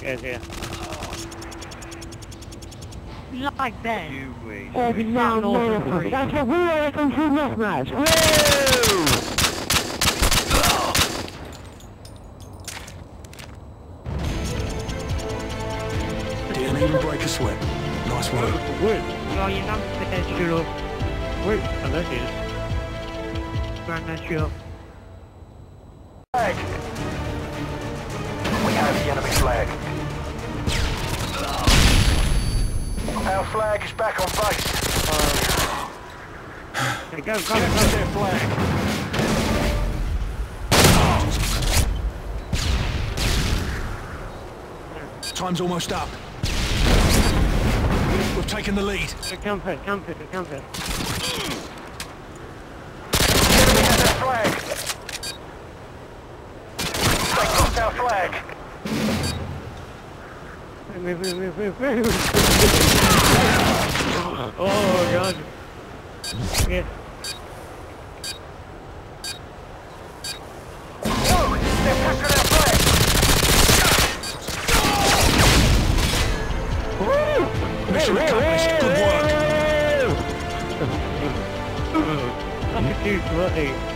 Guys, yeah. Like that. You wait. Every now and then. That's what we are from True Deathmatch. Didn't even break a sweat. Nice work. Wait, Ja, innan det skulle upp. wait. Oh, there she is. Brandon Shield. Flag. We have the enemy flag. Our flag is back on base. Hey, go, go, Capture go. their flag. Time's almost up. We've taken the lead. Come here, come here, come here. Enemy has their flag. They lost our flag. Oh, God. Yeah. Whoa! They've captured our flag. Mission accomplished. Good work. I'm too sweaty.